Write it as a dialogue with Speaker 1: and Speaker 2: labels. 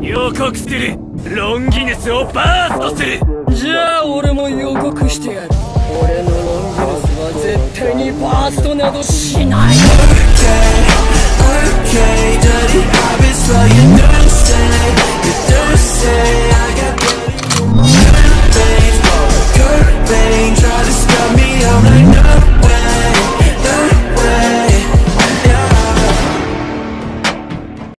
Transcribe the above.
Speaker 1: 予告するロンギヌスをバーストする。
Speaker 2: じゃあ俺も予告してやる。俺のロンギヌスは絶対にバーストなどしない。